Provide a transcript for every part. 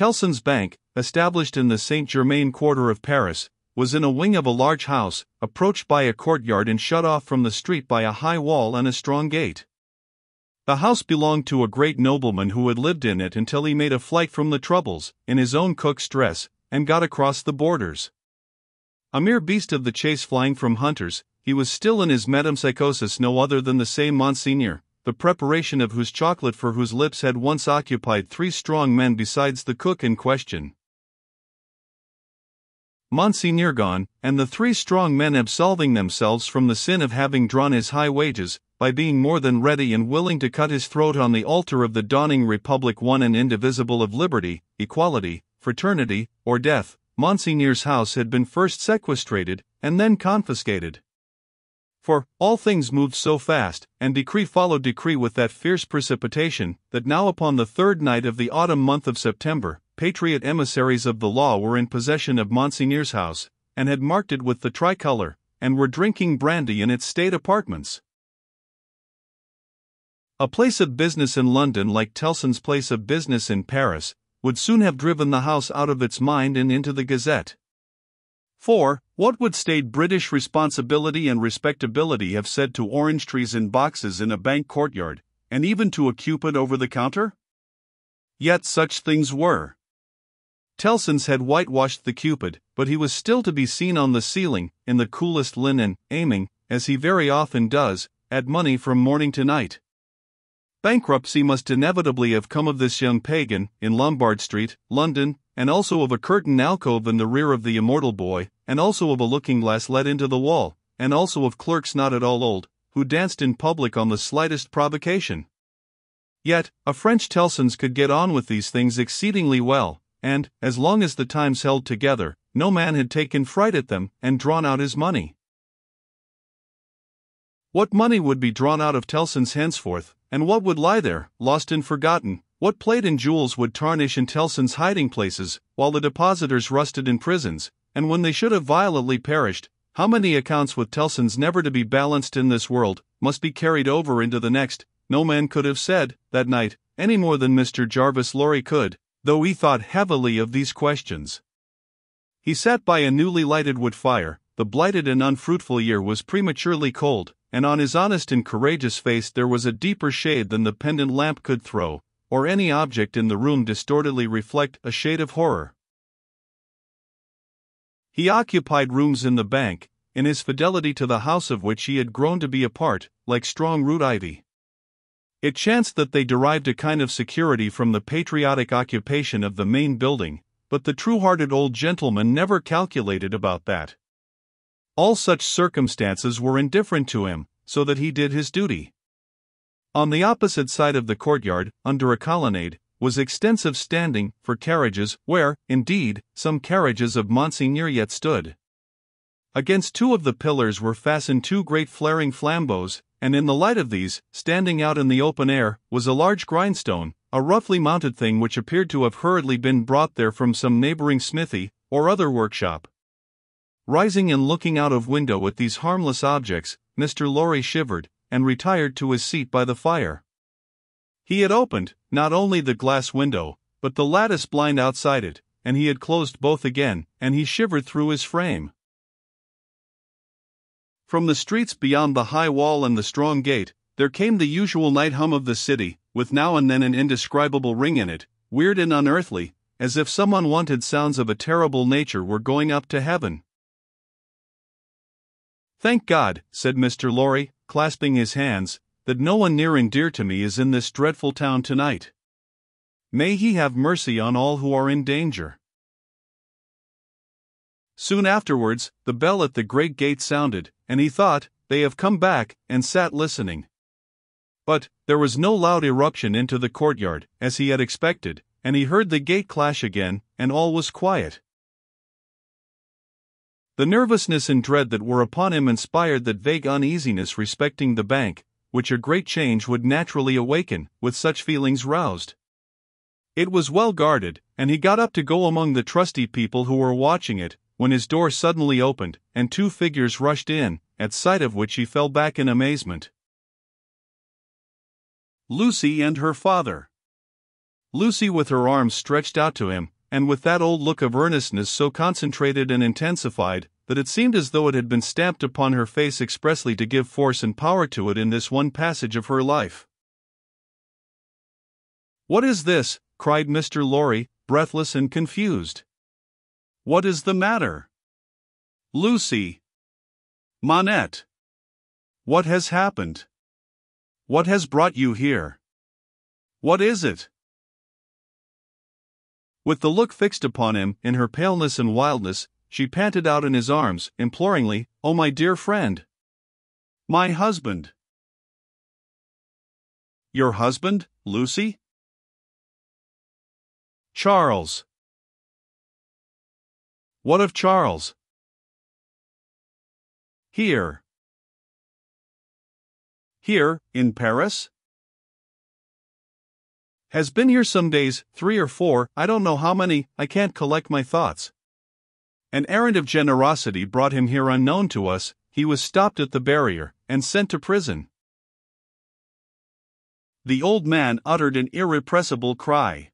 Tellson's Bank, established in the Saint Germain quarter of Paris, was in a wing of a large house, approached by a courtyard and shut off from the street by a high wall and a strong gate. The house belonged to a great nobleman who had lived in it until he made a flight from the troubles, in his own cook's dress, and got across the borders. A mere beast of the chase flying from hunters, he was still in his metempsychosis no other than the same Monseigneur, the preparation of whose chocolate for whose lips had once occupied three strong men besides the cook in question. Monseigneur gone, and the three strong men absolving themselves from the sin of having drawn his high wages, by being more than ready and willing to cut his throat on the altar of the dawning republic one and indivisible of liberty, equality, fraternity, or death, Monseigneur's house had been first sequestrated, and then confiscated. For, all things moved so fast, and decree followed decree with that fierce precipitation, that now upon the third night of the autumn month of September, patriot emissaries of the law were in possession of Monseigneur's house, and had marked it with the tricolour, and were drinking brandy in its state apartments. A place of business in London, like Tellson's place of business in Paris, would soon have driven the house out of its mind and into the Gazette. For, what would staid British responsibility and respectability have said to orange trees in boxes in a bank courtyard, and even to a cupid over the counter? Yet such things were. Tellson's had whitewashed the Cupid, but he was still to be seen on the ceiling, in the coolest linen, aiming, as he very often does, at money from morning to night. Bankruptcy must inevitably have come of this young pagan, in Lombard Street, London, and also of a curtained alcove in the rear of the immortal boy, and also of a looking glass let into the wall, and also of clerks not at all old, who danced in public on the slightest provocation. Yet, a French Tellson's could get on with these things exceedingly well, and, as long as the times held together, no man had taken fright at them and drawn out his money. What money would be drawn out of Tellson's henceforth, and what would lie there, lost and forgotten? What plate and jewels would tarnish in Tellson's hiding places, while the depositors rusted in prisons, and when they should have violently perished, how many accounts with Tellson's never to be balanced in this world must be carried over into the next? No man could have said, that night, any more than Mr. Jarvis Lorry could, though he thought heavily of these questions. He sat by a newly lighted wood fire, the blighted and unfruitful year was prematurely cold, and on his honest and courageous face there was a deeper shade than the pendant lamp could throw, or any object in the room distortedly reflect a shade of horror. He occupied rooms in the bank, in his fidelity to the house of which he had grown to be a part, like strong root ivy. It chanced that they derived a kind of security from the patriotic occupation of the main building, but the true hearted old gentleman never calculated about that. All such circumstances were indifferent to him, so that he did his duty. On the opposite side of the courtyard, under a colonnade, was extensive standing for carriages, where, indeed, some carriages of Monseigneur yet stood. Against two of the pillars were fastened two great flaring flambeaux, and in the light of these, standing out in the open air, was a large grindstone, a roughly mounted thing which appeared to have hurriedly been brought there from some neighboring smithy or other workshop. Rising and looking out of window at these harmless objects, Mr. Lorry shivered and retired to his seat by the fire. He had opened, not only the glass window, but the lattice blind outside it, and he had closed both again, and he shivered through his frame. From the streets beyond the high wall and the strong gate, there came the usual night hum of the city, with now and then an indescribable ring in it, weird and unearthly, as if some unwanted sounds of a terrible nature were going up to heaven. Thank God, said Mr. Lorry, clasping his hands, that no one near and dear to me is in this dreadful town tonight. May He have mercy on all who are in danger. Soon afterwards, the bell at the great gate sounded, and he thought, They have come back, and sat listening. But, there was no loud eruption into the courtyard, as he had expected, and he heard the gate clash again, and all was quiet. The nervousness and dread that were upon him inspired that vague uneasiness respecting the bank, which a great change would naturally awaken, with such feelings roused. It was well guarded, and he got up to go among the trusty people who were watching it, when his door suddenly opened, and two figures rushed in, at sight of which he fell back in amazement. Lucy and her father. Lucy with her arms stretched out to him, and with that old look of earnestness so concentrated and intensified that it seemed as though it had been stamped upon her face expressly to give force and power to it in this one passage of her life. What is this? cried Mr. Lorry, breathless and confused. What is the matter? Lucy. Manette. What has happened? What has brought you here? What is it? With the look fixed upon him, in her paleness and wildness, she panted out in his arms, imploringly, Oh, my dear friend! My husband! Your husband, Lucy? Charles. What of Charles? Here. Here, in Paris? Has been here some days, three or four, I don't know how many, I can't collect my thoughts. An errand of generosity brought him here unknown to us, he was stopped at the barrier, and sent to prison. The old man uttered an irrepressible cry.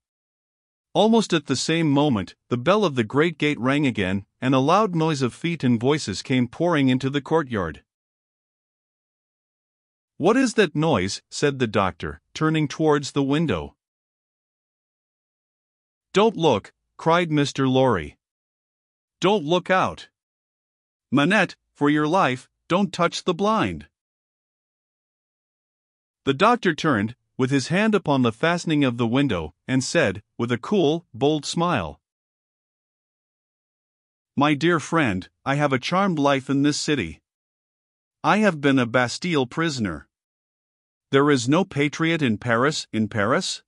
Almost at the same moment, the bell of the great gate rang again, and a loud noise of feet and voices came pouring into the courtyard. What is that noise? said the doctor, turning towards the window. Don't look, cried Mr. Lorry. Don't look out. Manette, for your life, don't touch the blind. The doctor turned, with his hand upon the fastening of the window, and said, with a cool, bold smile My dear friend, I have a charmed life in this city. I have been a Bastille prisoner. There is no patriot in Paris, in Paris?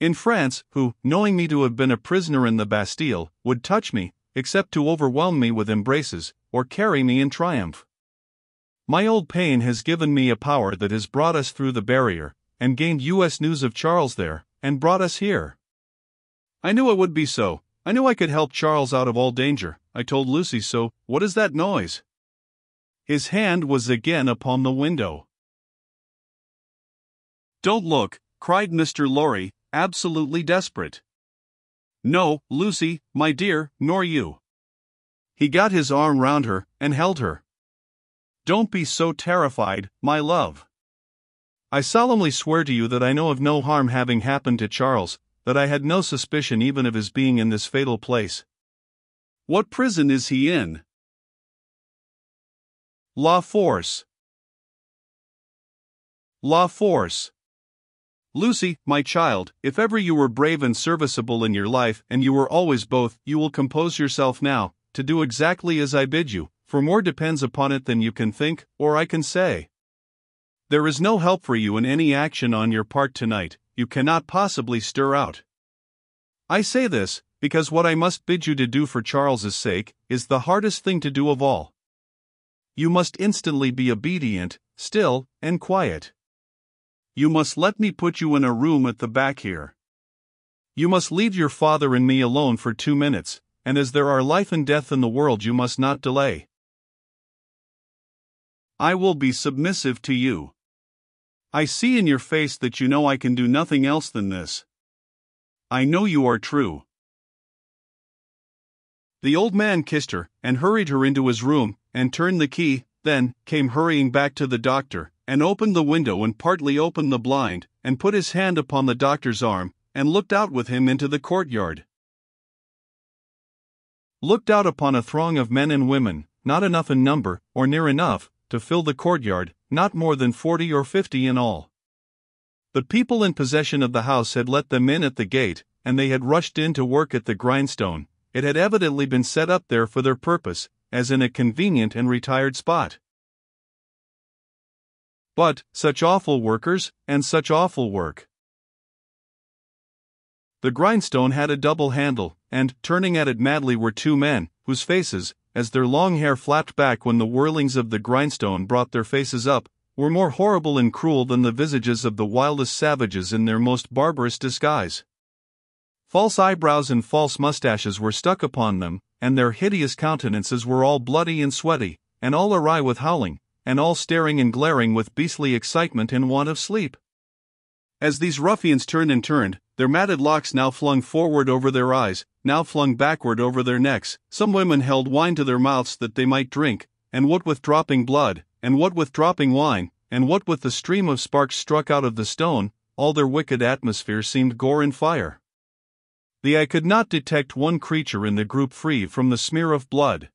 In France, who, knowing me to have been a prisoner in the Bastille, would touch me, except to overwhelm me with embraces, or carry me in triumph. My old pain has given me a power that has brought us through the barrier, and gained U.S. news of Charles there, and brought us here. I knew it would be so. I knew I could help Charles out of all danger. I told Lucy so. What is that noise? His hand was again upon the window. Don't look, cried Mr. Lorry, absolutely desperate. No, Lucy, my dear, nor you. He got his arm round her and held her. Don't be so terrified, my love. I solemnly swear to you that I know of no harm having happened to Charles, that I had no suspicion even of his being in this fatal place. What prison is he in? La Force. La Force. Lucy, my child, if ever you were brave and serviceable in your life, and you were always both, you will compose yourself now, to do exactly as I bid you, for more depends upon it than you can think, or I can say. There is no help for you in any action on your part tonight, you cannot possibly stir out. I say this, because what I must bid you to do for Charles's sake, is the hardest thing to do of all. You must instantly be obedient, still, and quiet. You must let me put you in a room at the back here. You must leave your father and me alone for two minutes, and as there are life and death in the world, you must not delay. I will be submissive to you. I see in your face that you know I can do nothing else than this. I know you are true. The old man kissed her and hurried her into his room and turned the key, then came hurrying back to the doctor and opened the window and partly opened the blind, and put his hand upon the doctor's arm, and looked out with him into the courtyard. Looked out upon a throng of men and women, not enough in number, or near enough, to fill the courtyard, not more than forty or fifty in all. The people in possession of the house had let them in at the gate, and they had rushed in to work at the grindstone. It had evidently been set up there for their purpose, as in a convenient and retired spot. But, such awful workers, and such awful work. The grindstone had a double handle, and, turning at it madly, were two men, whose faces, as their long hair flapped back when the whirlings of the grindstone brought their faces up, were more horrible and cruel than the visages of the wildest savages in their most barbarous disguise. False eyebrows and false mustaches were stuck upon them, and their hideous countenances were all bloody and sweaty, and all awry with howling, and all staring and glaring with beastly excitement and want of sleep. As these ruffians turned and turned, their matted locks now flung forward over their eyes, now flung backward over their necks. Some women held wine to their mouths that they might drink, and what with dropping blood, and what with dropping wine, and what with the stream of sparks struck out of the stone, all their wicked atmosphere seemed gore and fire. The eye could not detect one creature in the group free from the smear of blood.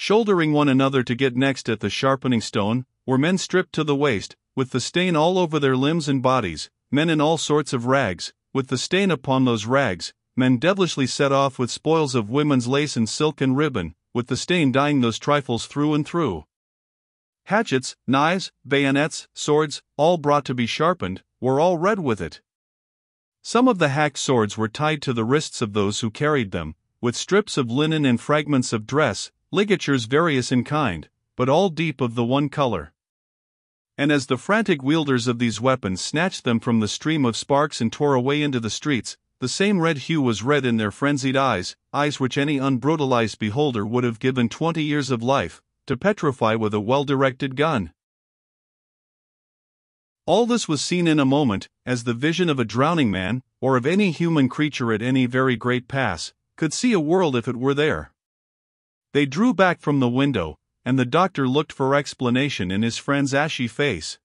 Shouldering one another to get next at the sharpening stone, were men stripped to the waist, with the stain all over their limbs and bodies, men in all sorts of rags, with the stain upon those rags, men devilishly set off with spoils of women's lace and silk and ribbon, with the stain dyeing those trifles through and through. Hatchets, knives, bayonets, swords, all brought to be sharpened, were all red with it. Some of the hacked swords were tied to the wrists of those who carried them, with strips of linen and fragments of dress, ligatures various in kind, but all deep of the one color. And as the frantic wielders of these weapons snatched them from the stream of sparks and tore away into the streets, the same red hue was red in their frenzied eyes, eyes which any unbrutalized beholder would have given twenty years of life to petrify with a well directed gun. All this was seen in a moment, as the vision of a drowning man, or of any human creature at any very great pass, could see a world if it were there. They drew back from the window, and the doctor looked for explanation in his friend's ashy face.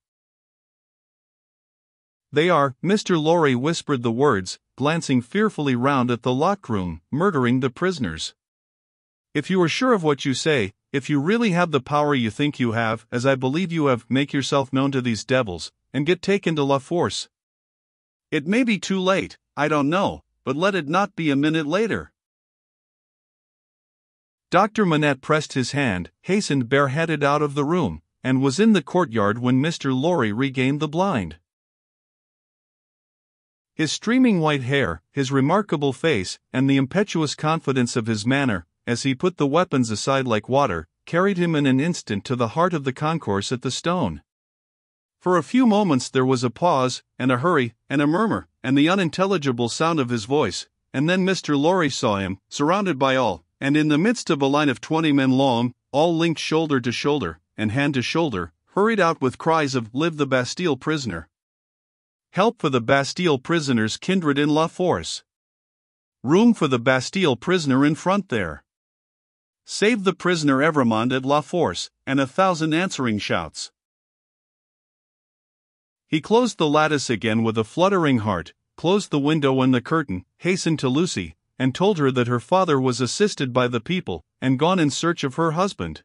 They are, Mr. Lorry whispered the words, glancing fearfully round at the locked room, murdering the prisoners. If you are sure of what you say, if you really have the power you think you have, as I believe you have, make yourself known to these devils, and get taken to La Force. It may be too late, I don't know, but let it not be a minute later. Dr. Manette pressed his hand, hastened bareheaded out of the room, and was in the courtyard when Mr. Lorry regained the blind. His streaming white hair, his remarkable face, and the impetuous confidence of his manner, as he put the weapons aside like water, carried him in an instant to the heart of the concourse at the stone. For a few moments there was a pause, and a hurry, and a murmur, and the unintelligible sound of his voice, and then Mr. Lorry saw him, surrounded by all, and in the midst of a line of twenty men long, all linked shoulder to shoulder, and hand to shoulder, hurried out with cries of Live the Bastille prisoner! Help for the Bastille prisoners kindred in La Force! Room for the Bastille prisoner in front there! Save the prisoner Evrémonde at La Force, and a thousand answering shouts. He closed the lattice again with a fluttering heart, closed the window and the curtain, hastened to Lucy, and told her that her father was assisted by the people, and gone in search of her husband.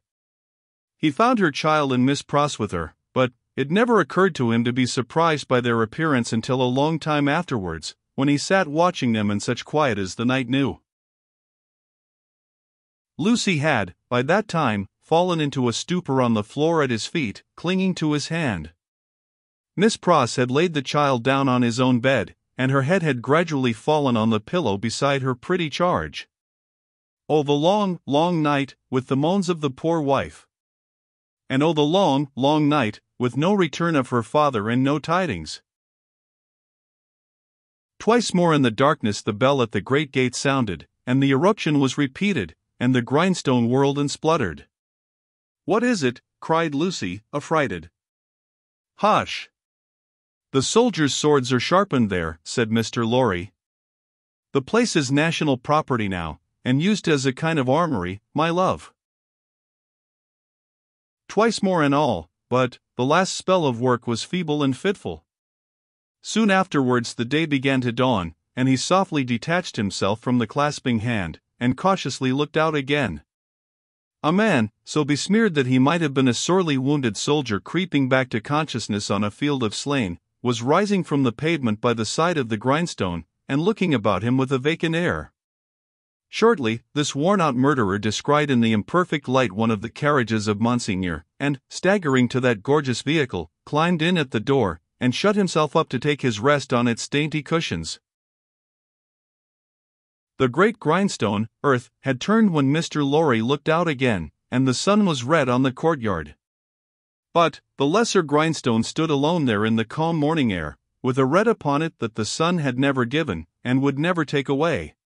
He found her child and Miss Pross with her, but it never occurred to him to be surprised by their appearance until a long time afterwards, when he sat watching them in such quiet as the night knew. Lucy had, by that time, fallen into a stupor on the floor at his feet, clinging to his hand. Miss Pross had laid the child down on his own bed, and her head had gradually fallen on the pillow beside her pretty charge. Oh, the long, long night, with the moans of the poor wife. And oh, the long, long night, with no return of her father and no tidings. Twice more in the darkness the bell at the great gate sounded, and the eruption was repeated, and the grindstone whirled and spluttered. What is it? cried Lucy, affrighted. Hush! The soldiers' swords are sharpened there, said Mr. Lorry. The place is national property now, and used as a kind of armory, my love. Twice more in all, but the last spell of work was feeble and fitful. Soon afterwards the day began to dawn, and he softly detached himself from the clasping hand, and cautiously looked out again. A man, so besmeared that he might have been a sorely wounded soldier creeping back to consciousness on a field of slain, was rising from the pavement by the side of the grindstone, and looking about him with a vacant air. Shortly, this worn out murderer descried in the imperfect light one of the carriages of Monseigneur, and, staggering to that gorgeous vehicle, climbed in at the door, and shut himself up to take his rest on its dainty cushions. The great grindstone, earth, had turned when Mr. Lorry looked out again, and the sun was red on the courtyard. But, the lesser grindstone stood alone there in the calm morning air, with a red upon it that the sun had never given, and would never take away.